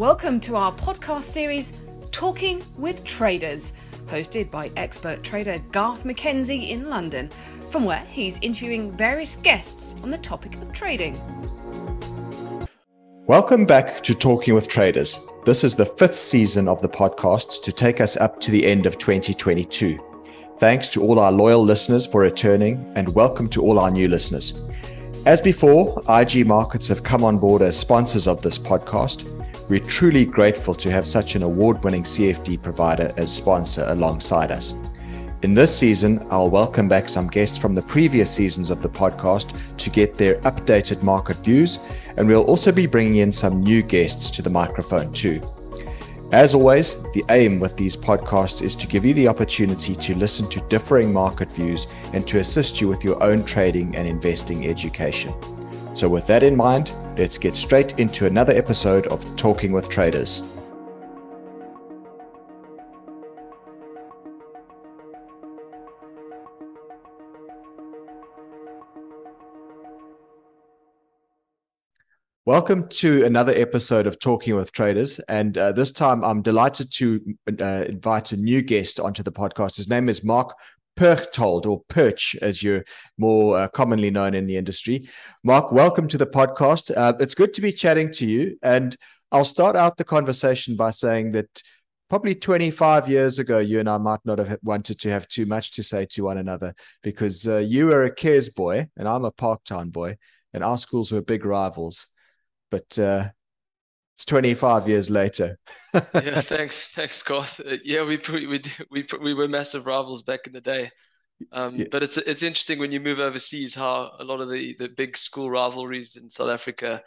Welcome to our podcast series, Talking with Traders, hosted by expert trader Garth McKenzie in London, from where he's interviewing various guests on the topic of trading. Welcome back to Talking with Traders. This is the fifth season of the podcast to take us up to the end of 2022. Thanks to all our loyal listeners for returning, and welcome to all our new listeners. As before, IG Markets have come on board as sponsors of this podcast. We're truly grateful to have such an award winning CFD provider as sponsor alongside us. In this season, I'll welcome back some guests from the previous seasons of the podcast to get their updated market views, and we'll also be bringing in some new guests to the microphone too. As always, the aim with these podcasts is to give you the opportunity to listen to differing market views and to assist you with your own trading and investing education. So, with that in mind, let's get straight into another episode of Talking with Traders. Welcome to another episode of Talking with Traders. And uh, this time I'm delighted to uh, invite a new guest onto the podcast. His name is Mark Perchtold, or Perch, as you're more uh, commonly known in the industry. Mark, welcome to the podcast. Uh, it's good to be chatting to you. And I'll start out the conversation by saying that probably 25 years ago, you and I might not have wanted to have too much to say to one another because uh, you were a KES boy and I'm a Parktown boy, and our schools were big rivals. But uh, it's 25 years later. yeah, thanks, thanks, Garth. Uh, yeah, we we we we were massive rivals back in the day. Um, yeah. But it's it's interesting when you move overseas how a lot of the the big school rivalries in South Africa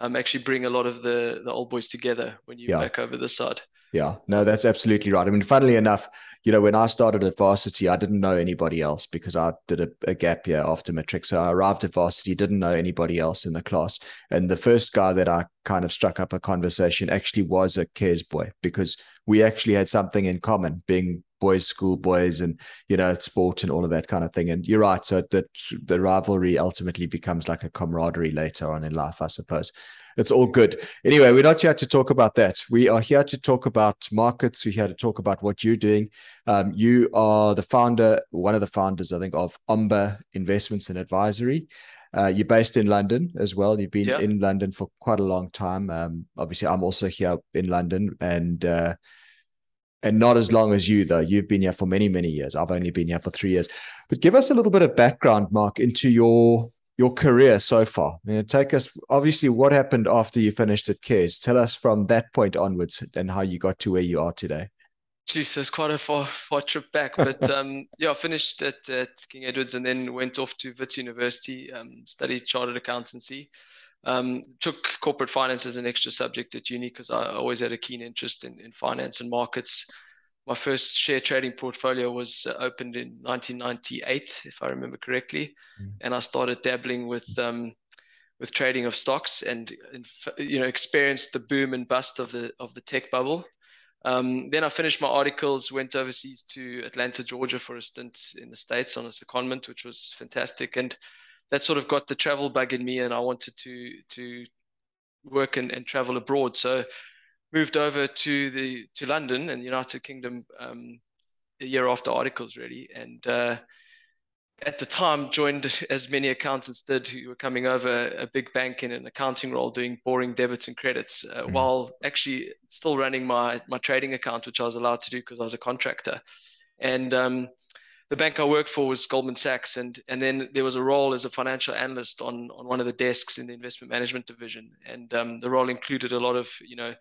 um, actually bring a lot of the the old boys together when you yeah. back over the side. Yeah, no, that's absolutely right. I mean, funnily enough, you know, when I started at varsity, I didn't know anybody else because I did a, a, gap year after matric. So I arrived at varsity, didn't know anybody else in the class. And the first guy that I kind of struck up a conversation actually was a KES boy because we actually had something in common being boys school boys and you know sport and all of that kind of thing and you're right so that the rivalry ultimately becomes like a camaraderie later on in life i suppose it's all good. Anyway, we're not here to talk about that. We are here to talk about markets. We're here to talk about what you're doing. Um, you are the founder, one of the founders, I think, of OMBA Investments and Advisory. Uh, you're based in London as well. You've been yeah. in London for quite a long time. Um, obviously, I'm also here in London, and uh, and not as long as you though. You've been here for many, many years. I've only been here for three years. But give us a little bit of background, Mark, into your your career so far. You know, take us obviously what happened after you finished at KES. Tell us from that point onwards and how you got to where you are today. Jesus, quite a far, far trip back. But um, yeah, I finished at, at, King Edwards and then went off to Wits University, um, studied chartered accountancy. Um, took corporate finance as an extra subject at uni because I always had a keen interest in, in finance and markets my first share trading portfolio was uh, opened in 1998, if I remember correctly, mm. and I started dabbling with um, with trading of stocks and, and, you know experienced the boom and bust of the of the tech bubble. Um, then I finished my articles, went overseas to Atlanta, Georgia, for a stint in the states on a secondment, which was fantastic, and that sort of got the travel bug in me, and I wanted to to work and, and travel abroad. So moved over to the to London and the United Kingdom um, a year after articles really, and uh, at the time joined as many accountants did who were coming over a big bank in an accounting role doing boring debits and credits uh, mm. while actually still running my my trading account which I was allowed to do because I was a contractor. And um, the bank I worked for was Goldman Sachs, and and then there was a role as a financial analyst on on one of the desks in the investment management division, and um, the role included a lot of you know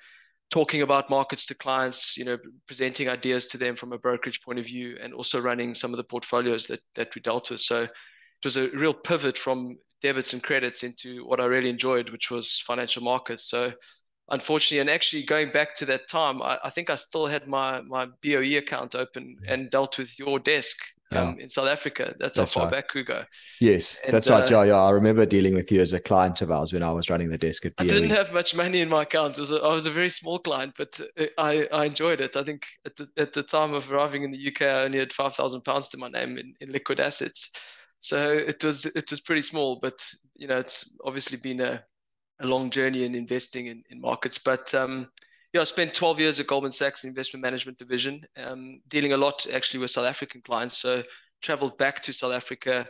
talking about markets to clients, you know, presenting ideas to them from a brokerage point of view, and also running some of the portfolios that that we dealt with. So it was a real pivot from debits and credits into what I really enjoyed, which was financial markets. So unfortunately, and actually going back to that time, I, I think I still had my my BOE account open and dealt with your desk um, in South Africa. That's, that's how far right. back we go. Yes, and, that's right. Uh, yeah, yeah. I remember dealing with you as a client of ours when I was running the desk at BOE. I didn't have much money in my account. It was a, I was a very small client, but I, I enjoyed it. I think at the, at the time of arriving in the UK, I only had five thousand pounds to my name in, in liquid assets. So it was it was pretty small, but you know it's obviously been a, a long journey in investing in, in markets. But um, yeah, I spent 12 years at Goldman Sachs Investment Management Division, um, dealing a lot actually with South African clients. So traveled back to South Africa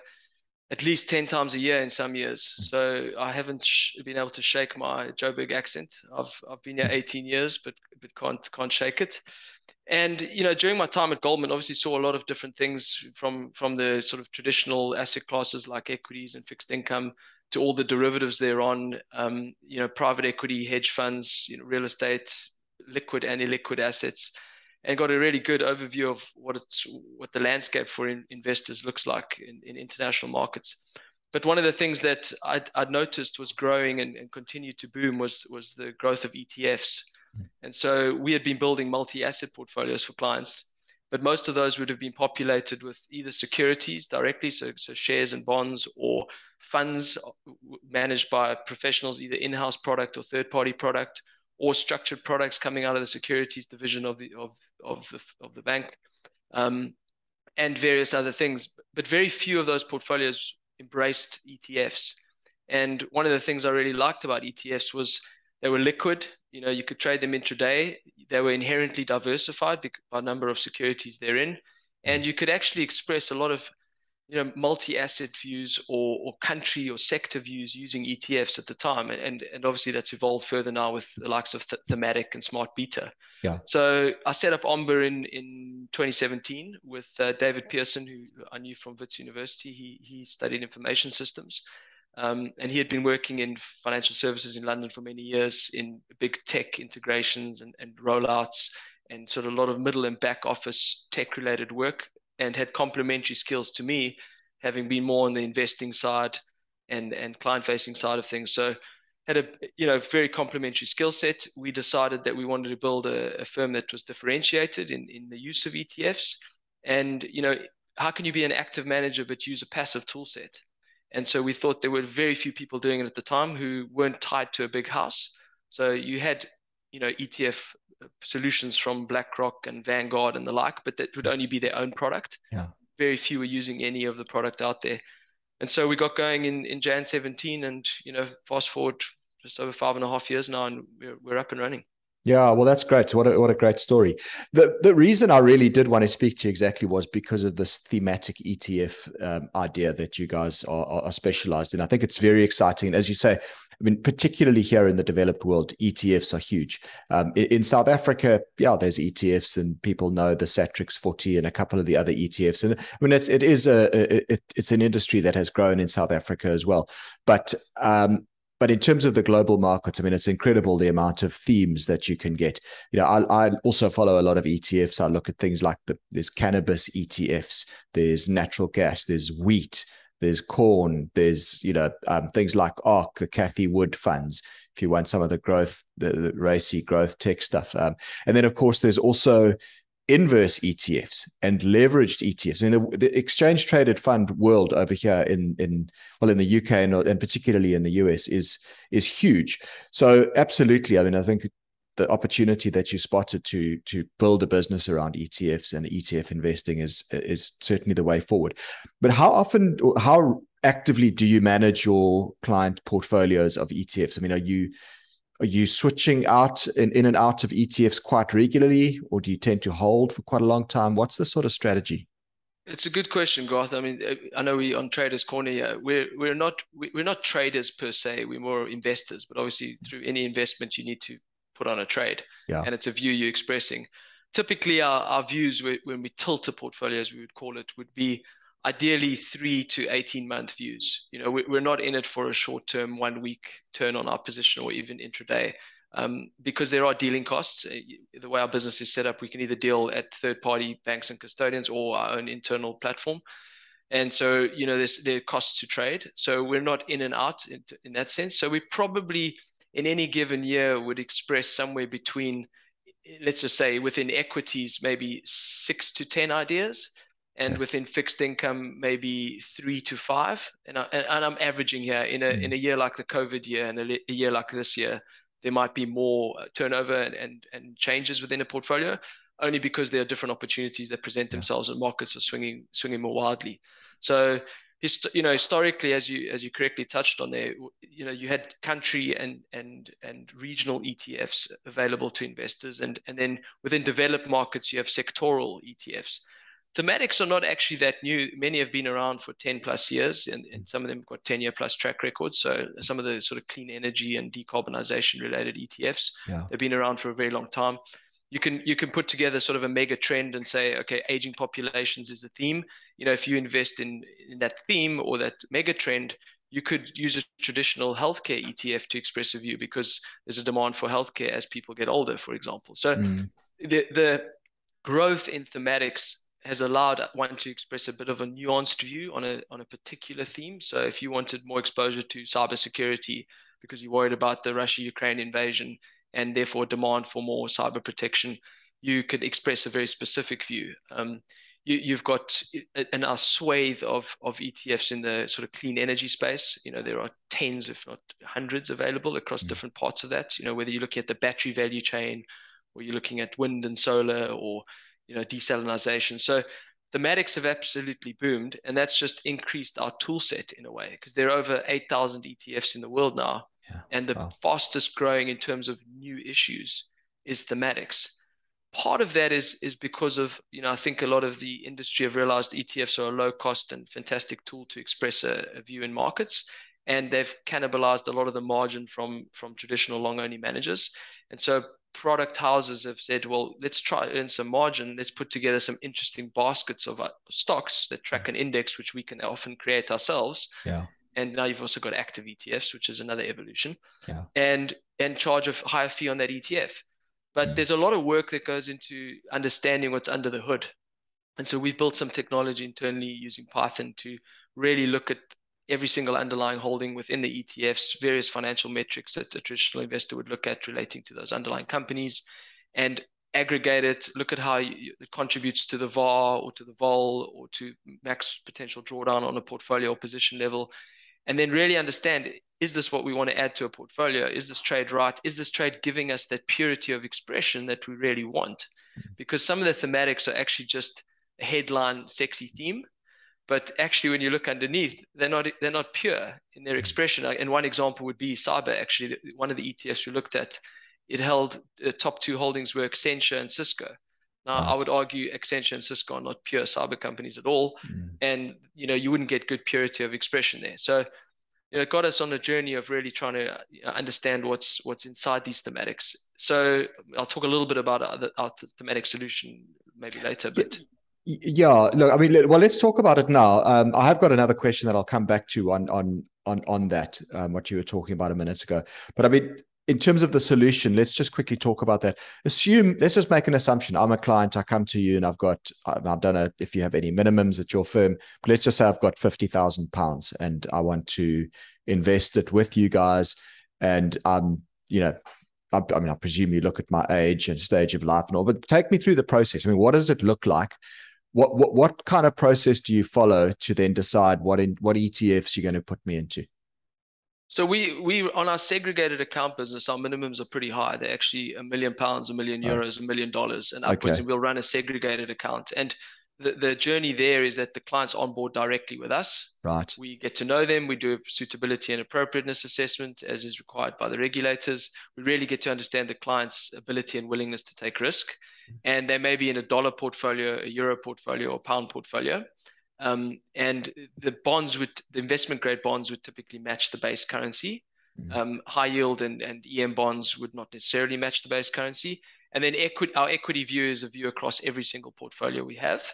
at least 10 times a year in some years. So I haven't sh- been able to shake my Joburg accent. I've, I've been here 18 years, but, but can't, can't shake it. And, you know, during my time at Goldman, obviously saw a lot of different things from, from the sort of traditional asset classes like equities and fixed income to all the derivatives thereon, um, you know, private equity, hedge funds, you know, real estate, liquid and illiquid assets and got a really good overview of what it's what the landscape for in, investors looks like in, in, international markets. But one of the things that I'd, I'd noticed was growing and, and, continued to boom was was the growth of ETFs. Hmm. And so we had been building multi-asset portfolios for clients, but most of those would have been populated with either securities directly, so, so shares and bonds, or funds managed by professionals, either in-house product or third-party product, or structured products coming out of the securities division of the of of the, of the bank, um, and various other things. But very few of those portfolios embraced ETFs. And one of the things I really liked about ETFs was they were liquid. You know, you could trade them intraday. They were inherently diversified by number of securities they're in, and you could actually express a lot of you know multi-asset views or, or country or sector views using ETFs at the time, and and obviously that's evolved further now with the likes of th- thematic and smart beta. Yeah. So I set up OMBA in in 2017 with uh, David Pearson, who I knew from Wits University. He he studied information systems. Um, and he had been working in financial services in London for many years in big tech integrations and, and rollouts and sort of a lot of middle and back office tech related work and had complementary skills to me, having been more on the investing side and and client facing side of things. So had a you know very complementary skill set. We decided that we wanted to build a, a, firm that was differentiated in, in the use of ETFs. And you know, how can you be an active manager but use a passive tool set? And so we thought there were very few people doing it at the time who weren't tied to a big house. So you had, you know, ETF solutions from BlackRock and Vanguard and the like, but that would only be their own product. Yeah. Very few were using any of the product out there. And so we got going in, in Jan 17 and, you know, fast forward just over five and a half years now and we're, we're up and running. Yeah, well, that's great. What a, what a great story. The the reason I really did want to speak to you exactly was because of this thematic ETF um, idea that you guys are, are, specialized in. I think it's very exciting. As you say, I mean, particularly here in the developed world, ETFs are huge. Um, in, in, South Africa, yeah, there's ETFs, and people know the Satrix 40 and a couple of the other ETFs. And I mean, it's it is a it, it's an industry that has grown in South Africa as well. But um, but in terms of the global markets, I mean, it's incredible the amount of themes that you can get. You know, I, I also follow a lot of ETFs. I look at things like the, there's cannabis ETFs, there's natural gas, there's wheat, there's corn, there's you know um, things like ARK, the Cathie Wood funds. If you want some of the growth, the, the racy growth tech stuff, um, and then of course there's also inverse ETFs and leveraged ETFs. I mean, the, the, exchange traded fund world over here in in well in the UK and, and particularly in the US is is huge. So absolutely, I mean, I think the opportunity that you spotted to to build a business around ETFs and ETF investing is is certainly the way forward. But how often, how actively do you manage your client portfolios of ETFs? I mean, are you are you switching out in, in and out of ETFs quite regularly, or do you tend to hold for quite a long time? What's the sort of strategy? It's a good question, Garth. I mean, I know we on Traders Corner here. We're we're not we're not traders per se. We're more investors. But obviously, through any investment, you need to put on a trade, yeah. and it's a view you're expressing. Typically, our, our views when we tilt a portfolio, as we would call it, would be ideally three to 18 month views. You know, we're not in it for a short term, one week turn on our position or even intraday. Um, because there are dealing costs. Uh, the way our business is set up, we can either deal at third party banks and custodians or our own internal platform. And so, you know, there's there are costs to trade. So we're not in and out in, in that sense. So we probably in any given year would express somewhere between, let's just say within equities, maybe six to 10 ideas and yeah. within fixed income maybe three to five and, I, and i'm averaging here in a mm. in a year like the covid year and a, a, year like this year there might be more uh, turnover and, and, and changes within a portfolio only because there are different opportunities that present themselves and markets are swinging swinging more wildly so hist- you know historically as you as you correctly touched on there you know you had country and and and regional ETFs available to investors and and then within developed markets you have sectoral ETFs thematics are not actually that new. Many have been around for 10 plus years and, and some of them have got 10 year plus track records so some of the sort of clean energy and decarbonization related ETFs yeah. they've been around for a very long time you can you can put together sort of a mega trend and say okay aging populations is a theme you know if you invest in in that theme or that mega trend you could use a traditional healthcare ETF to express a view because there's a demand for healthcare as people get older, for example. So mm. the the growth in thematics has allowed one to express a bit of a nuanced view on a on a particular theme. So if you wanted more exposure to cybersecurity because you're worried about the Russia-Ukraine invasion and therefore demand for more cyber protection, you could express a very specific view. Um, you, have got a, a swathe of, of ETFs in the sort of clean energy space. You know, there are tens, if not hundreds, available across mm. different parts of that. You know, whether you're looking at the battery value chain, or you're looking at wind and solar, or you know, desalination. So thematics have absolutely boomed, and that's just increased our tool set in a way because there are over 8,000 ETFs in the world now, yeah. and the wow. fastest growing in terms of new issues is thematics part of that is is because of you know I think a lot of the industry have realized ETFs are a low cost and fantastic tool to express a, a, view in markets, and they've cannibalized a lot of the margin from from traditional long only managers, and so product houses have said, well, let's try earn some margin. Let's put together some interesting baskets of uh, stocks that track an index, which we can often create ourselves. Yeah. And now you've also got active ETFs, which is another evolution. Yeah. And and charge a higher fee on that ETF. But mm. there's a lot of work that goes into understanding what's under the hood. And so we've built some technology internally using Python to really look at every single underlying holding within the ETFs, various financial metrics that a traditional investor would look at relating to those underlying companies, and aggregate it, look at how it contributes to the VAR or to the vol or to max potential drawdown on a portfolio or position level, and then really understand is this what we want to add to a portfolio? Is this trade right? Is this trade giving us that purity of expression that we really want? Mm-hmm. Because some of the thematics are actually just a headline sexy theme, but actually when you look underneath, they're not they're not pure in their mm-hmm. expression. And one example would be cyber. Actually, one of the ETFs we looked at, it held the top two holdings were Accenture and Cisco. Now. I would argue Accenture and Cisco are not pure cyber companies at all, mm. and you know you wouldn't get good purity of expression there. So you know, it got us on a journey of really trying to understand what's what's inside these thematics. So I'll talk a little bit about our, our thematic solution maybe later, but. Yeah, look, I mean, well, let's talk about it now. Um, I have got another question that I'll come back to on on on on that, um, what you were talking about a minute ago. But I mean, in terms of the solution, let's just quickly talk about that. Assume, let's just make an assumption. I'm a client. I come to you and I've got, I don't know if you have any minimums at your firm, but let's just say I've got £50,000 and I want to invest it with you guys. And, I'm, you know, I, I mean, I presume you look at my age and stage of life and all, but take me through the process. I mean, what does it look like? What, what, what kind of process do you follow to then decide what in, what ETFs you're going to put me into? So we we on our segregated account business, our minimums are pretty high. They're actually a million pounds, a million euros, a million dollars, and upwards. Okay. And we'll run a segregated account. And the, the journey there is that the clients onboard directly with us. Right. We get to know them. We do a suitability and appropriateness assessment as is required by the regulators. We really get to understand the client's ability and willingness to take risk. Mm-hmm. And they may be in a dollar portfolio, a euro portfolio, or pound portfolio. Um, and the bonds would, the investment grade bonds would typically match the base currency. Mm-hmm. Um, high yield and, and EM bonds would not necessarily match the base currency. And then equity, our equity view is a view across every single portfolio we have.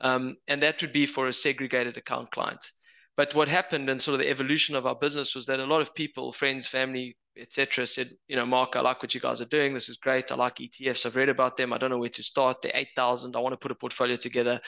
Um, and that would be for a segregated account client. But what happened and sort of the evolution of our business was that a lot of people, friends, family, etc., said, you know, Mark, I like what you guys are doing. This is great. I like ETFs. I've read about them. I don't know where to start. They're 8,000. I want to put a portfolio together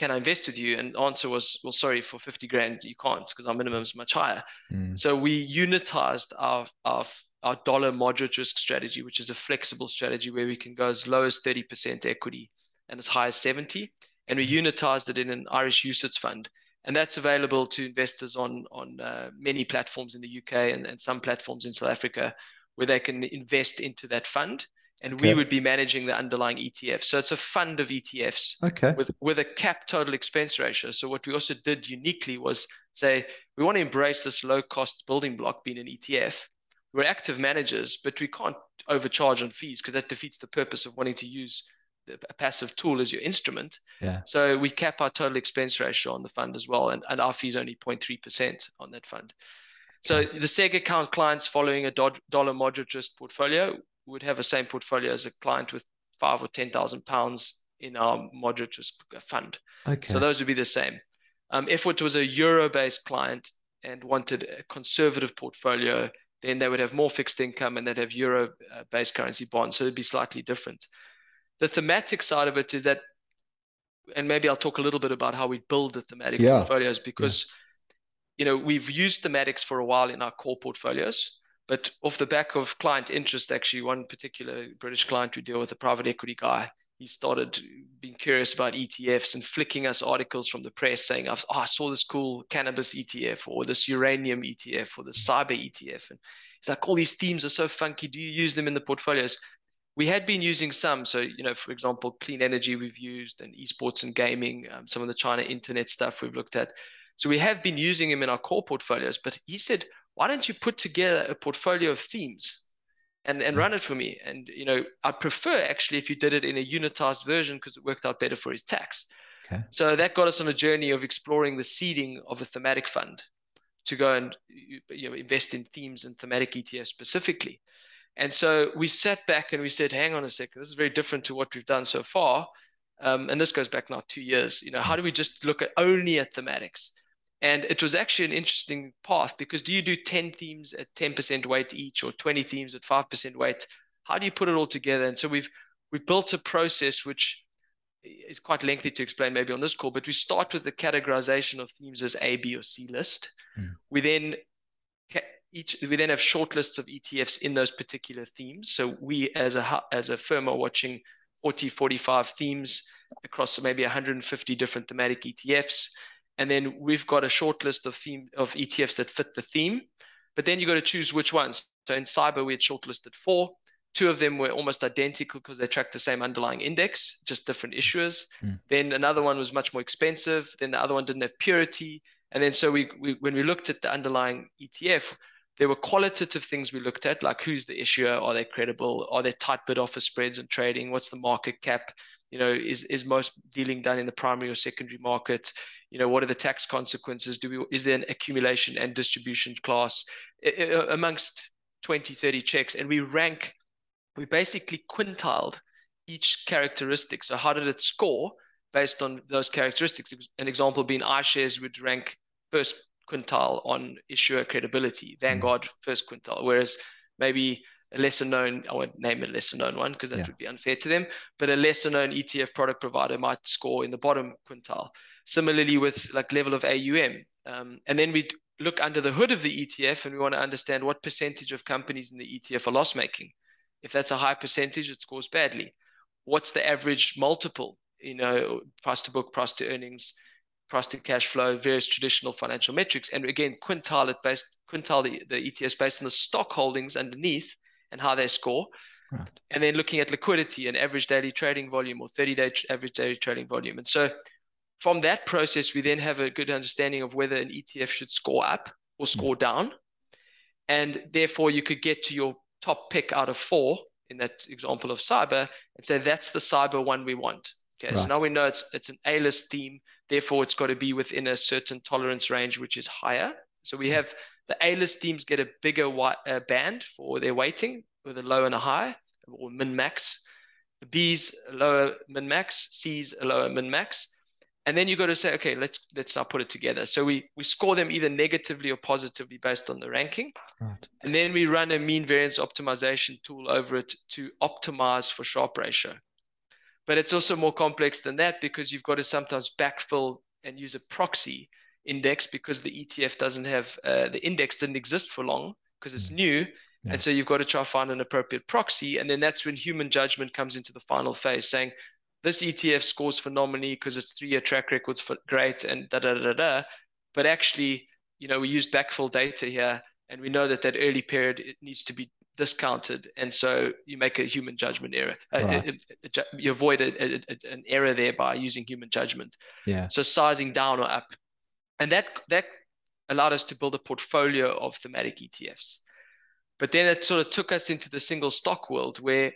can I invest with you? And the answer was, well, sorry, for 50 grand, you can't because our minimum is much higher. Mm. So we unitized our, our, our dollar moderate risk strategy, which is a flexible strategy where we can go as low as 30% equity and as high as 70. And we unitized it in an Irish UCITS fund. And that's available to investors on, on uh, many platforms in the UK and, and some platforms in South Africa where they can invest into that fund and Okay. we would be managing the underlying ETF. So it's a fund of ETFs Okay. with with a cap total expense ratio. So what we also did uniquely was say we want to embrace this low cost building block being an ETF. We're active managers, but we can't overcharge on fees because that defeats the purpose of wanting to use a passive tool as your instrument. Yeah. So we cap our total expense ratio on the fund as well, and, and our fees only 0.3% on that fund. So the seg account clients following a do- dollar moderate risk portfolio would have the same portfolio as a client with five or ten thousand pounds in our moderate risk fund. Okay. So those would be the same. Um, if it was a euro-based client and wanted a conservative portfolio, then they would have more fixed income and they'd have euro-based currency bonds. So it'd be slightly different. The thematic side of it is that, and maybe I'll talk a little bit about how we build the thematic Yeah. portfolios because, you know, we've used thematics for a while in our core portfolios, but off the back of client interest, actually, one particular British client we deal with, a private equity guy, he started being curious about ETFs and flicking us articles from the press saying, oh, I saw this cool cannabis ETF or this uranium ETF or the cyber ETF. And he's like, all these themes are so funky. Do you use them in the portfolios? We had been using some. So, you know, for example, clean energy we've used and esports and gaming, um, some of the China internet stuff we've looked at. So we have been using them in our core portfolios. But he said, why don't you put together a portfolio of themes? and and run it for me. And you know, I'd prefer actually if you did it in a unitized version because it worked out better for his tax. Okay. So that got us on a journey of exploring the seeding of a thematic fund to go and you know invest in themes and thematic ETFs specifically. And so we sat back and we said, hang on a second, this is very different to what we've done so far. Um, and this goes back now two years. You know, how do we just look at only at thematics? And it was actually an interesting path because do you do 10 themes at 10% weight each or 20 themes at 5% weight? How do you put it all together? And so we've we've built a process which is quite lengthy to explain maybe on this call, but we start with the categorization of themes as A, B, or C list. Mm. We then each we then have short lists of ETFs in those particular themes. So we as a as a firm are watching 40, 45 themes across maybe 150 different thematic ETFs. And then we've got a short list of theme of ETFs that fit the theme. But then you got to choose which ones. So in cyber, we had shortlisted four. Two of them were almost identical because they tracked the same underlying index, just different issuers. Mm. Then another one was much more expensive. Then the other one didn't have purity. And then so we, we when we looked at the underlying ETF, there were qualitative things we looked at, like who's the issuer, are they credible, are there tight bid offer spreads and trading, what's the market cap, you know, is is most dealing done in the primary or secondary market, you know, what are the tax consequences, do we is there an accumulation and distribution class amongst 20, 30 checks, and we rank, we basically quintiled each characteristic. So how did it score based on those characteristics? An example being iShares would rank first quintile on issuer credibility, Vanguard mm. first quintile, whereas maybe a lesser known, I won't name a lesser known one because that yeah. would be unfair to them, but a lesser known ETF product provider might score in the bottom quintile. Similarly with like level of AUM. Um, and then we look under the hood of the ETF and we want to understand what percentage of companies in the ETF are loss making. If that's a high percentage, it scores badly. What's the average multiple? You know, price to book, price to earnings, price to cash flow, various traditional financial metrics, and again quintile it based quintile the, the ETS based on the stock holdings underneath and how they score. Right. And then looking at liquidity and average daily trading volume or 30 day average daily trading volume. And so from that process, we then have a good understanding of whether an ETF should score up or score mm. down. And therefore, you could get to your top pick out of four in that example of cyber and say that's the cyber one we want. Okay, right. so now we know it's it's an A-list theme, therefore it's got to be within a certain tolerance range which is higher. So we have the A-list themes get a bigger uh, band for their weighting with a low and a high or min max. The B's a lower min max, C's a lower min max. And then you got to say, okay, let's let's now put it together. So we we score them either negatively or positively based on the ranking. Right. And then we run a mean variance optimization tool over it to optimize for Sharpe ratio. But it's also more complex than that because you've got to sometimes backfill and use a proxy index because the ETF doesn't have uh, the index didn't exist for long because it's mm. new. Yeah. And so you've got to try find an appropriate proxy. And then that's when human judgment comes into the final phase saying, this ETF scores phenomenally because its three year track record's for great and da da da da. But actually, you know, we use backfill data here and we know that that early period it needs to be discounted, and so you make a human judgment error. Uh, Right. you avoid a, a- a- an error there by using human judgment. Yeah. So sizing down or up, and that that allowed us to build a portfolio of thematic ETFs. But then it sort of took us into the single stock world where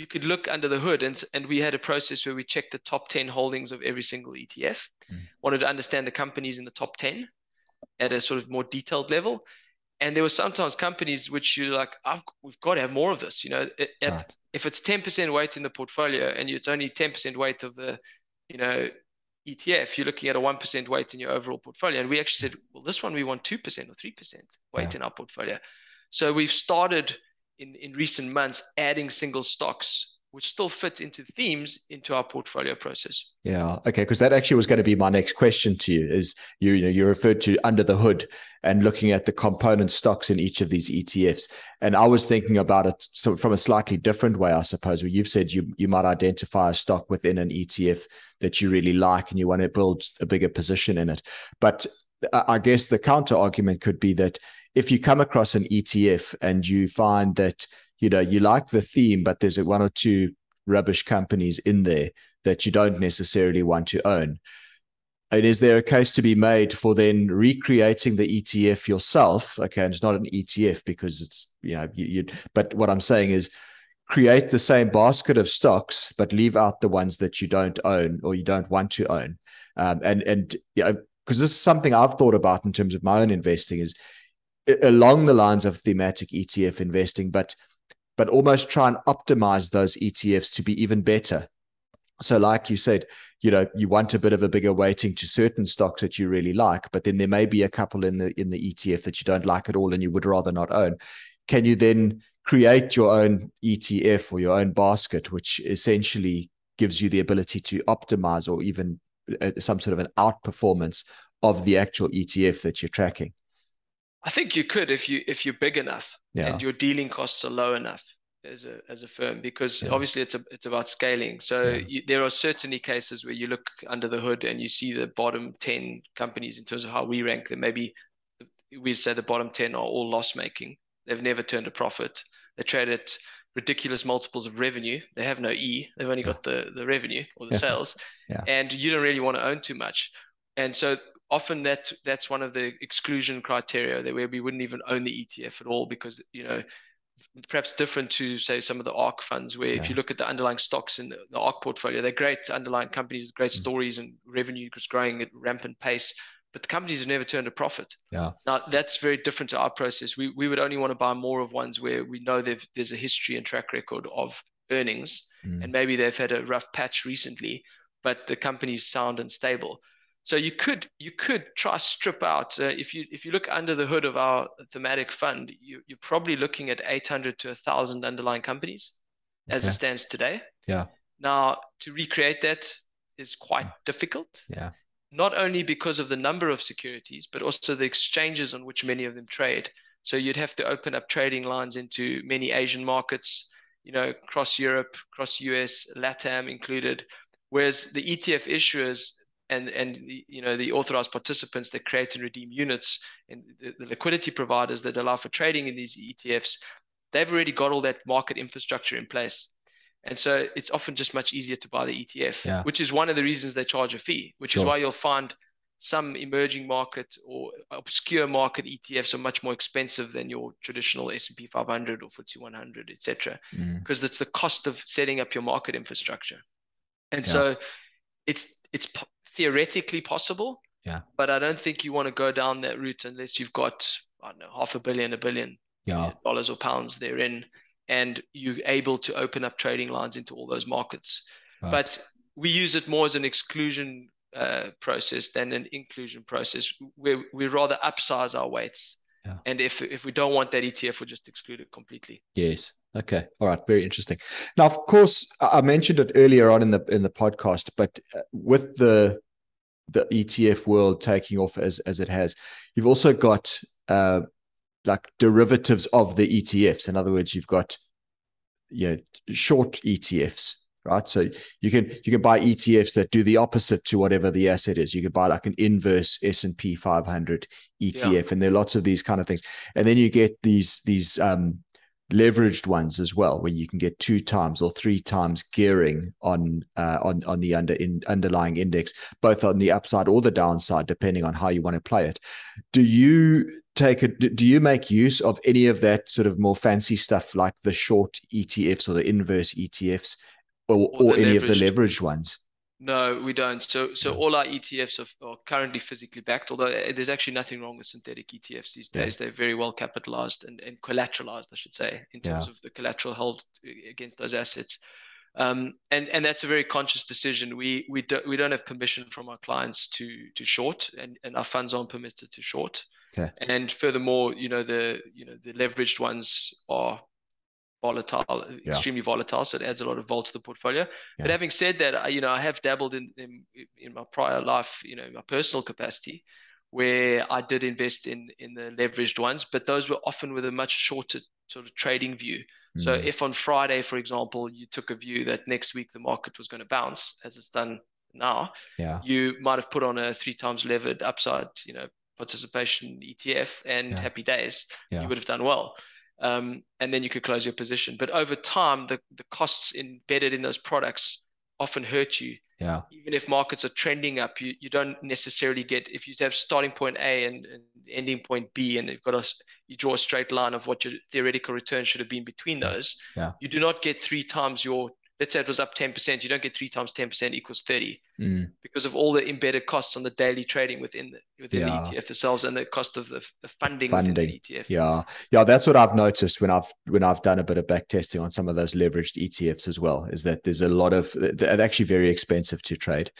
you could look under the hood and, and we had a process where we checked the top 10 holdings of every single ETF Mm. wanted to understand the companies in the top 10 at a sort of more detailed level and there were sometimes companies which you're like I've, we've got to have more of this you know at- Right. if it's 10% weight in the portfolio and it's only 10% weight of the you know ETF, you're looking at a 1% weight in your overall portfolio. And we actually said, well, this one we want 2% or 3% weight Yeah. in our portfolio. So we've started in, in recent months adding single stocks, which still fit into themes into our portfolio process. Yeah. Okay. Because that actually was going to be my next question to you is you, you know, you referred to under the hood and looking at the component stocks in each of these ETFs. And I was thinking about it so from a slightly different way, I suppose, where you've said you, you might identify a stock within an ETF that you really like and you want to build a bigger position in it. But I I guess the counter argument could be that if you come across an ETF and you find that, you know, you like the theme, but there's one or two rubbish companies in there that you don't necessarily want to own. And is there a case to be made for then recreating the ETF yourself? Okay, and it's not an ETF because it's you know you, you but what I'm saying is create the same basket of stocks, but leave out the ones that you don't own or you don't want to own. Um, and and you know, because this is something I've thought about in terms of my own investing is along the lines of thematic ETF investing, but but almost try and optimize those ETFs to be even better. So, like you said, you know, you want a bit of a bigger weighting to certain stocks that you really like, but then there may be a couple in the in the ETF that you don't like at all and you would rather not own. Can you then create your own ETF or your own basket, which essentially gives you the ability to optimize or even uh, some sort of an outperformance of the actual ETF that you're tracking? I think you could if you if you're big enough Yeah. and your dealing costs are low enough as a as a firm because Yeah. obviously it's a, it's about scaling. So Yeah. you, there are certainly cases where you look under the hood and you see the bottom 10 companies in terms of how we rank them. Maybe we say the bottom 10 are all loss making. They've never turned a profit. They trade at ridiculous multiples of revenue. They have no E. They've only got the the revenue or the sales. And you don't really want to own too much. And so often that that's one of the exclusion criteria that where we wouldn't even own the ETF at all because you know perhaps different to say some of the ARK funds where if you look at the underlying stocks in the, the ARK portfolio they're great underlying companies great Mm. stories and revenue is growing at rampant pace but the companies have never turned a profit Yeah. now that's very different to our process we, we would only want to buy more of ones where we know there's a history and track record of earnings Mm. and maybe they've had a rough patch recently, but the company's sound and stable. So you could you could try strip out uh, if you if you look under the hood of our thematic fund, you, you're probably looking at 800 to 1,000 underlying companies as it stands today. Yeah. Now to recreate that is quite difficult, Yeah. not only because of the number of securities, but also the exchanges on which many of them trade. So you'd have to open up trading lines into many Asian markets, you know, across Europe, across US, LATAM included. Whereas the ETF issuers and and the, you know the authorized participants that create and redeem units and the, the liquidity providers that allow for trading in these ETFs, they've already got all that market infrastructure in place. And so it's often just much easier to buy the ETF, Yeah. which is one of the reasons they charge a fee, which Sure. is why you'll find some emerging market or obscure market ETFs are much more expensive than your traditional S&P 500 or FTSE 100, etc Mm. because it's the cost of setting up your market infrastructure. And Yeah. so it's it's theoretically possible. Yeah. But I don't think you want to go down that route unless you've got I don't know half a billion, a billion Yeah. dollars or pounds therein, and you're able to open up trading lines into all those markets. Right. But we use it more as an exclusion uh, process than an inclusion process, where we rather upsize our weights. Yeah. And if if we don't want that ETF, we'll just exclude it completely. Yes. Okay. All right. Very interesting. Now, of course, I I mentioned it earlier on in the in the podcast, but uh, with the the ETF world taking off as as it has, you've also got uh, like derivatives of the ETFs. In other words, you've got you know short ETFs, right? So you can you can buy ETFs that do the opposite to whatever the asset is. You can buy like an inverse S and P 500 ETF, and there are lots of these kind of things. And then you get these these um, leveraged ones as well, where you can get two times or three times gearing on uh, on on the under in, underlying index, both on the upside or the downside, depending on how you want to play it. Do you take it? Do you make use of any of that sort of more fancy stuff, like the short ETFs or the inverse ETFs, or, or, or any of the leveraged ones? No, we don't. So, so all our ETFs are, are, currently physically backed. Although eh, there's actually nothing wrong with synthetic ETFs these days. Yeah. They're very well capitalized and, and collateralized, I should say, in terms yeah. of the collateral held against those assets. Um, and and that's a very conscious decision. We we don't we don't have permission from our clients to to short, and, and our funds aren't permitted to short. Okay. And furthermore, you know the you know the leveraged ones are volatile, yeah. extremely volatile. So it adds a lot of vol to the portfolio. Yeah. But having said that, I, you know, I have dabbled in, in, in my prior life, you know, my personal capacity, where I did invest in in the leveraged ones, but those were often with a much shorter sort of trading view. Mm. So if on Friday, for example, you took a view that next week the market was going to bounce, as it's done now, yeah. you might have put on a three times levered upside, you know, participation ETF and yeah. happy days. Yeah. You would have done well um, and then you could close your position. But over time, the, the costs embedded in those products often hurt you. Yeah. Even if markets are trending up, you, you don't necessarily get if you have starting point A and, and ending point B, and you've got a you draw a straight line of what your theoretical return should have been between those. Yeah. You do not get three times your let's say it was up 10%, you don't get three times 10% equals 30 mm. because of all the embedded costs on the daily trading within the within yeah. the ETF themselves and the cost of the, the funding, funding. within the ETF. Yeah. Yeah. That's what I've noticed when I've when I've done a bit of back testing on some of those leveraged ETFs as well, is that there's a lot of they're actually very expensive to trade.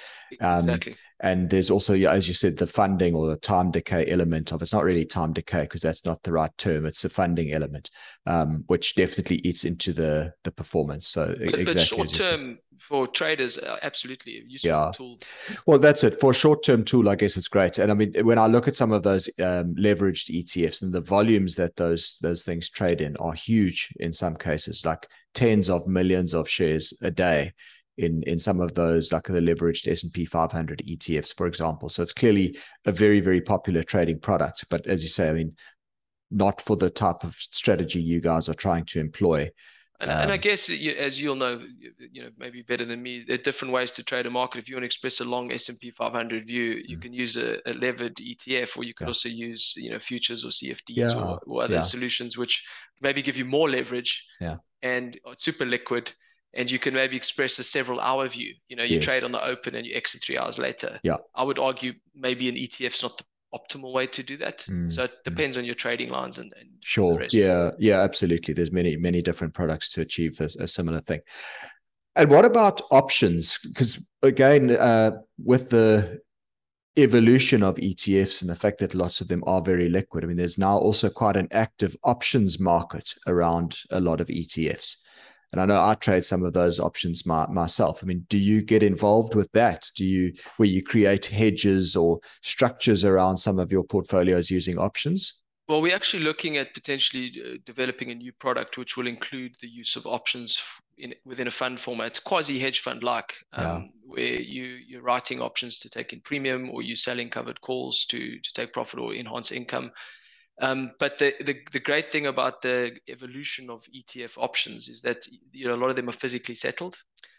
Um, exactly and there's also as you said the funding or the time decay element of it's not really time decay because that's not the right term it's the funding element um, which definitely eats into the the performance. So but, exactly but short term for traders uh, absolutely a useful yeah. tool. Well that's it. For a short term tool i guess it's great. And i mean when i look at some of those um, leveraged etfs and the volumes that those those things trade in are huge in some cases like tens of millions of shares a day in in some of those like the leveraged S&P 500 ETFs for example so it's clearly a very very popular trading product but as you say I mean not for the type of strategy you guys are trying to employ and, um, and I um, guess as you'll know you know maybe better than me there are different ways to trade a market if you want to express a long S&P 500 view you mm. can use a, a, levered ETF or you can yeah. also use you know futures or CFDs yeah. or, or, other yeah. solutions which maybe give you more leverage yeah. and super liquid and you can maybe express a several hour view. You know, you yes. trade on the open and you exit three hours later. Yeah. I would argue maybe an ETF is not the optimal way to do that. Mm. So it mm. depends mm. on your trading lines and, and sure. Yeah. Yeah, absolutely. There's many, many different products to achieve a, a similar thing. And what about options? Because again, uh, with the evolution of ETFs and the fact that lots of them are very liquid, I mean, there's now also quite an active options market around a lot of ETFs. And I know I trade some of those options my, myself. I mean, do you get involved with that? Do you where you create hedges or structures around some of your portfolios using options? Well, we're actually looking at potentially uh, developing a new product which will include the use of options in, within a fund format, quasi hedge fund like, um, yeah. where you you're writing options to take in premium or you're selling covered calls to to take profit or enhance income. Um, but the, the, the great thing about the evolution of ETF options is that you know a lot of them are physically settled.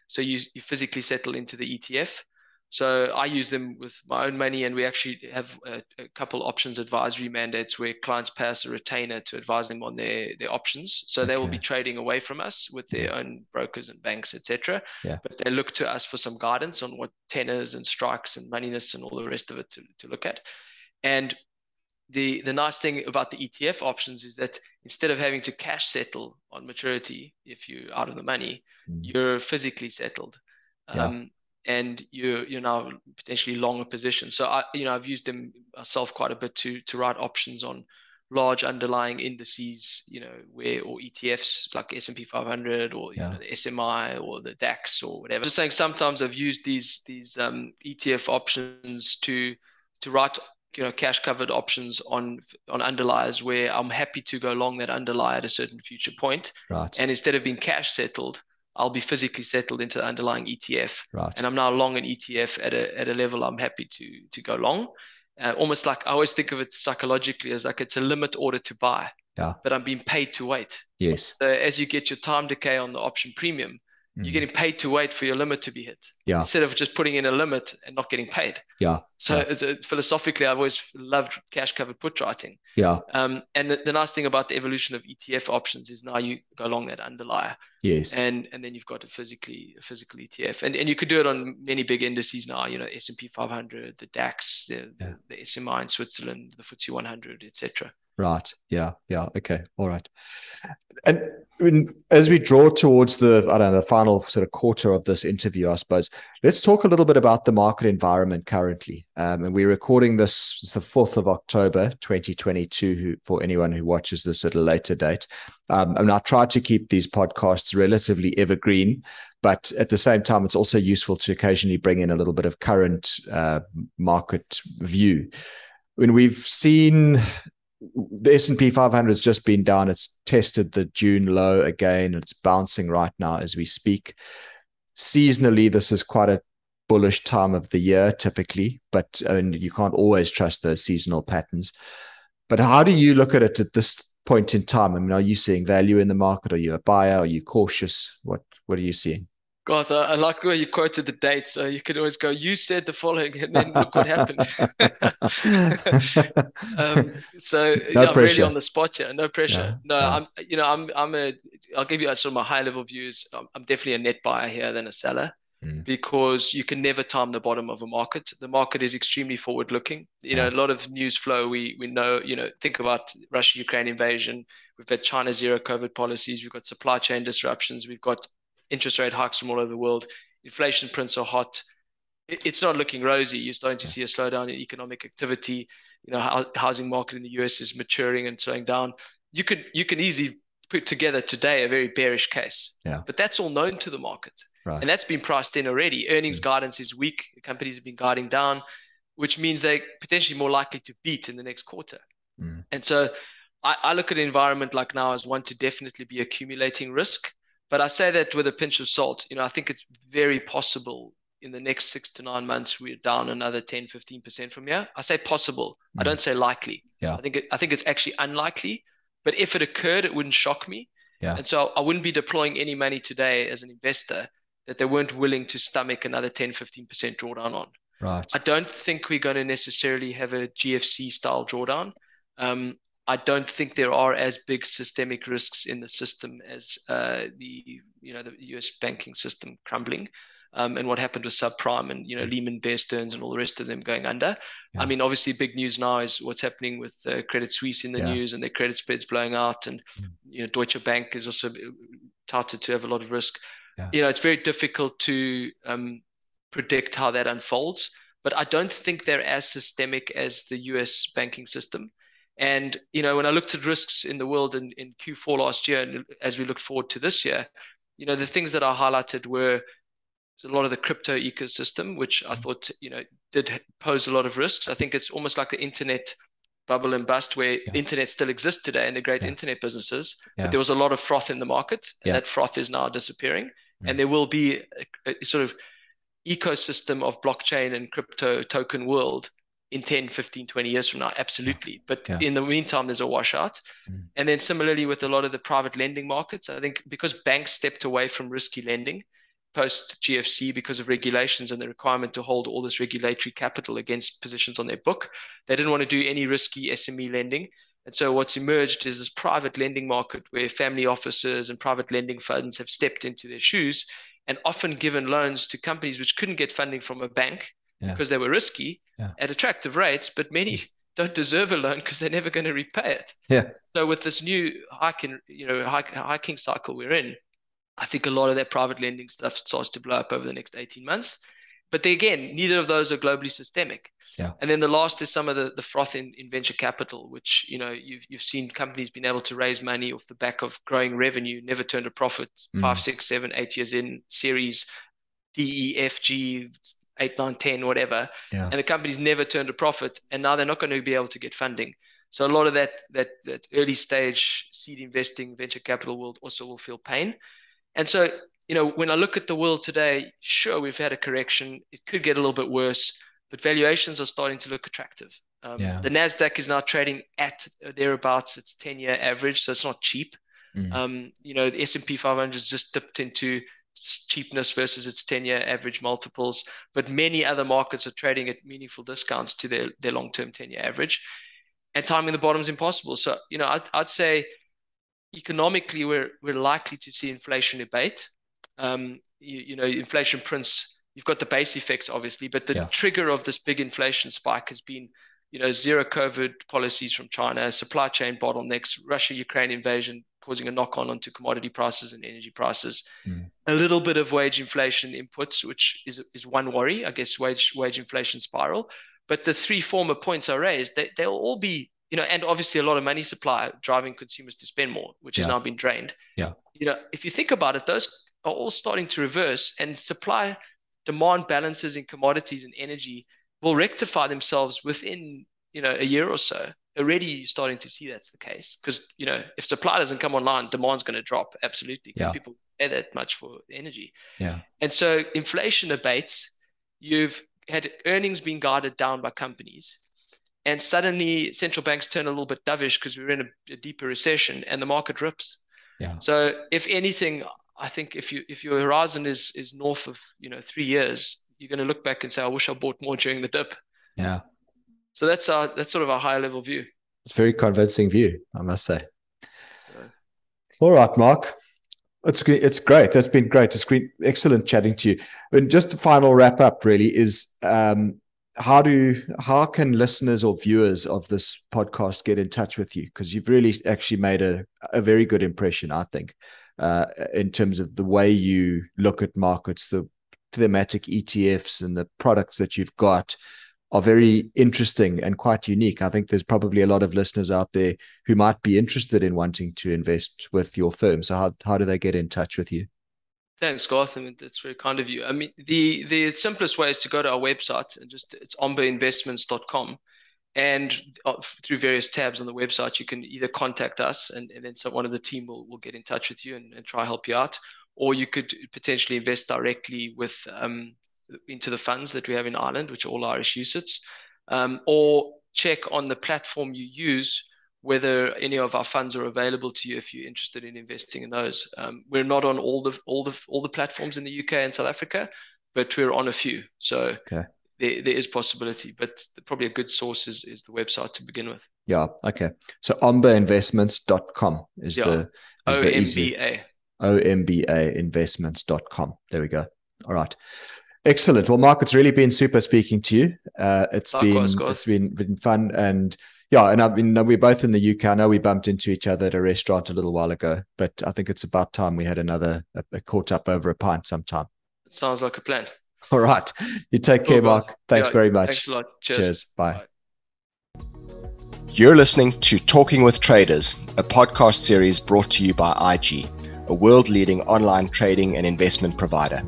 So you, you physically settle into the ETF. So I use them with my own money, and we actually have a, a, couple options advisory mandates where clients pay us a retainer to advise them on their their options. So okay. they will be trading away from us with their own brokers and banks, etc. Yeah. But they look to us for some guidance on what tenors and strikes and moneyness and all the rest of it to, to look at. And the the nice thing about the ETF options is that instead of having to cash settle on maturity if you're out of the money, mm. you're physically settled, yeah. um, and you're you're now potentially long a position. So I you know I've used them myself quite a bit to to write options on large underlying indices, you know, where or ETFs like S&P 500 or you yeah. know, the SMI or the DAX or whatever. I'm just saying, sometimes I've used these these um, ETF options to to write you know cash covered options on on underliers where I'm happy to go long that underlie at a certain future point. Right. And instead of being cash settled, I'll be physically settled into the underlying ETF. Right. And I'm now long an ETF at a at a level I'm happy to to go long. Uh, almost like I always think of it psychologically as like it's a limit order to buy. Yeah. But I'm being paid to wait. Yes. So as you get your time decay on the option premium, you're getting paid to wait for your limit to be hit. Yeah. instead of just putting in a limit and not getting paid. Yeah. So Yeah. it's, it's philosophically, I've always loved cash covered put writing. Yeah. Um, and the, the nice thing about the evolution of ETF options is now you go along that underlier, Yes. and and then you've got a physically a physical ETF, and and you could do it on many big indices now. You know, S and P 500, the DAX, the, Yeah. the, the SMI in Switzerland, the FTSE 100, etc. Right. Yeah. Yeah. Okay. All right. And as we draw towards the, I don't know, the final sort of quarter of this interview, I suppose, let's talk a little bit about the market environment currently. Um, and we're recording this it's the 4th of October, 2022, for anyone who watches this at a later date. Um, and I try to keep these podcasts relatively evergreen, but at the same time, it's also useful to occasionally bring in a little bit of current uh, market view. When we've seen the S&P 500 has just been down. It's tested the June low again. It's bouncing right now as we speak. Seasonally, this is quite a bullish time of the year typically, but and you can't always trust those seasonal patterns. But how do you look at it at this point in time? I mean, are you seeing value in the market? Are you a buyer? Are you cautious? What what are you seeing? God, I like the way you quoted the date. So you could always go, you said the following, and then look what happened. um, so No yeah, I'm really on the spot here. No pressure. No, yeah. I'm, you know, I'm, I'm a, I'll give you sort of my high level views. I'm, I'm definitely a net buyer here than a seller Mm. because you can never time the bottom of a market. The market is extremely forward looking. You know, a lot of news flow, we, we know, you know, think about Russia Ukraine invasion. We've got China zero COVID policies. We've got supply chain disruptions. We've got interest rate hikes from all over the world. Inflation prints are hot. It's not looking rosy. You're starting to see a slowdown in economic activity. You know, housing market in the US is maturing and slowing down. You could you can easily put together today a very bearish case. Yeah. But that's all known to the market. Right. And that's been priced in already. Earnings Mm. guidance is weak. Companies have been guiding down, which means they're potentially more likely to beat in the next quarter. Mm. And so I, I look at an environment like now as one to definitely be accumulating risk. But I say that with a pinch of salt. You know, I think it's very possible in the next six to nine months we're down another 10, 15% from here. I say possible. I Mm. don't say likely. Yeah. I think it, I think it's actually unlikely. But if it occurred, it wouldn't shock me. Yeah. And so I wouldn't be deploying any money today as an investor that they weren't willing to stomach another 10, 15% drawdown on. Right. I don't think we're going to necessarily have a GFC style drawdown. Um, I don't think there are as big systemic risks in the system as uh, the you know the US banking system crumbling, um, and what happened with subprime and you know Lehman, Bear Stearns, and all the rest of them going under. Yeah. I mean, obviously, big news now is what's happening with uh, Credit Suisse in the Yeah. news and their credit spreads blowing out, and Mm. you know Deutsche Bank is also touted to have a lot of risk. Yeah. You know, it's very difficult to um, predict how that unfolds but I don't think they're as systemic as the US banking system. And you know, when I looked at risks in the world in, in Q4 last year, and as we look forward to this year, you know, the things that I highlighted were a lot of the crypto ecosystem, which I thought you know did pose a lot of risks. I think it's almost like the internet bubble and bust, where Yeah. internet still exists today and the great Yeah. internet businesses, Yeah. but there was a lot of froth in the market, and that froth is now disappearing. Mm. And there will be a, a sort of ecosystem of blockchain and crypto token world in 10, 15, 20 years from now. Absolutely. But Yeah. in the meantime, there's a washout. Mm. And then similarly with a lot of the private lending markets, I think because banks stepped away from risky lending post GFC because of regulations and the requirement to hold all this regulatory capital against positions on their book, they didn't want to do any risky SME lending. And so what's emerged is this private lending market where family offices and private lending funds have stepped into their shoes and often given loans to companies which couldn't get funding from a bank Yeah. because they were risky Yeah. at attractive rates, but many don't deserve a loan because they're never going to repay it. Yeah. So with this new hiking, you know, hike, hiking cycle we're in, I think a lot of that private lending stuff starts to blow up over the next 18 months. But they, again, neither of those are globally systemic. Yeah. And then the last is some of the, the froth in, in venture capital, which you know you've you've seen companies being able to raise money off the back of growing revenue, never turned a profit, Mm. five, six, seven, eight years in series D, E, F, G, eight, nine, ten, whatever. Yeah. And the company's never turned a profit, and now they're not going to be able to get funding. So a lot of that that that early stage seed investing venture capital world also will feel pain. And so, you know, when I look at the world today, sure, we've had a correction. It could get a little bit worse, but valuations are starting to look attractive. Um, yeah. The Nasdaq is now trading at thereabouts its 10-year average, so it's not cheap. Mm. Um, you know, the S&P 500 has just dipped into cheapness versus its 10-year average multiples, but many other markets are trading at meaningful discounts to their, their long-term 10-year average. And timing the bottom is impossible. So, you know, I'd, I'd say economically we're, we're likely to see inflation abate. Um, you, you know, inflation prints, you've got the base effects, obviously, but the yeah. trigger of this big inflation spike has been you know, zero COVID policies from China, supply chain bottlenecks, Russia-Ukraine invasion, causing a knock on onto commodity prices and energy prices. Mm. A little bit of wage inflation inputs, which is is one worry, I guess, wage wage inflation spiral. But the three former points I raised, they, they'll all be, you know, and obviously a lot of money supply driving consumers to spend more, which yeah. has now been drained. Yeah. You know, if you think about it, those are all starting to reverse and supply demand balances in commodities and energy will rectify themselves within, you know, a year or so already starting to see that's the case because you know if supply doesn't come online demand's going to drop absolutely because yeah. people pay that much for energy. Yeah. And so inflation abates. You've had earnings being guided down by companies and suddenly central banks turn a little bit dovish because we're in a, a deeper recession and the market rips. Yeah. So if anything i think if you if your horizon is is north of you know three years you're going to look back and say i wish i bought more during the dip. Yeah so that's our that's sort of a higher level view. It's a very convincing view, I must say. So. All right, Mark. It's it's great. That's been great. It's been excellent chatting to you. And just a final wrap up, really, is um, how do how can listeners or viewers of this podcast get in touch with you? Because you've really actually made a, a very good impression, I think, uh, in terms of the way you look at markets, the thematic ETFs, and the products that you've got are very interesting and quite unique. I think there's probably a lot of listeners out there who might be interested in wanting to invest with your firm. So how, how do they get in touch with you? Thanks, Garth. I mean, that's very kind of you. I mean, the, the simplest way is to go to our website and just it's ombainvestments.com. And uh, through various tabs on the website, you can either contact us and, and then some, one of the team will, will get in touch with you and, and try help you out. Or you could potentially invest directly with um, into the funds that we have in Ireland, which are all Irish UCITS, um, or check on the platform you use whether any of our funds are available to you if you're interested in investing in those. Um, we're not on all the all the all the platforms in the UK and South Africa, but we're on a few. So okay. there, there is possibility, but probably a good source is, is the website to begin with. Yeah. Okay. So ombainvestments.com is yeah. the is O-M-B-A. the easy omba investments.com. There we go. All right. Excellent. Well, Mark, it's really been super speaking to you. Uh, it's Likewise, been it's been been fun and yeah, and I mean we're both in the UK. I know we bumped into each other at a restaurant a little while ago, but I think it's about time we had another a, a caught up over a pint sometime. sounds like a plan. All right. You take cool, care, Mark. Thanks yeah, very much. Thanks a lot. Cheers. Cheers. Bye. Bye. You're listening to Talking with Traders, a podcast series brought to you by IG, a world leading online trading and investment provider.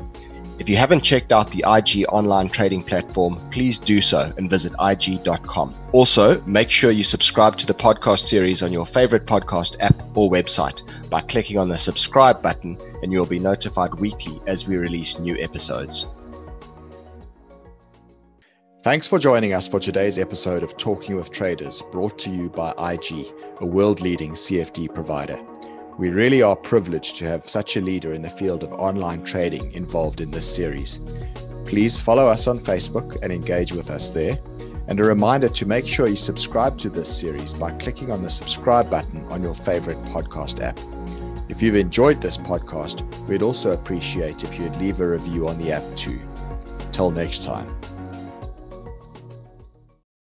If you haven't checked out the IG online trading platform, please do so and visit IG.com. Also, make sure you subscribe to the podcast series on your favorite podcast app or website by clicking on the subscribe button, and you'll be notified weekly as we release new episodes. Thanks for joining us for today's episode of Talking with Traders, brought to you by IG, a world leading CFD provider. We really are privileged to have such a leader in the field of online trading involved in this series. Please follow us on Facebook and engage with us there. And a reminder to make sure you subscribe to this series by clicking on the subscribe button on your favorite podcast app. If you've enjoyed this podcast, we'd also appreciate if you'd leave a review on the app too. Till next time.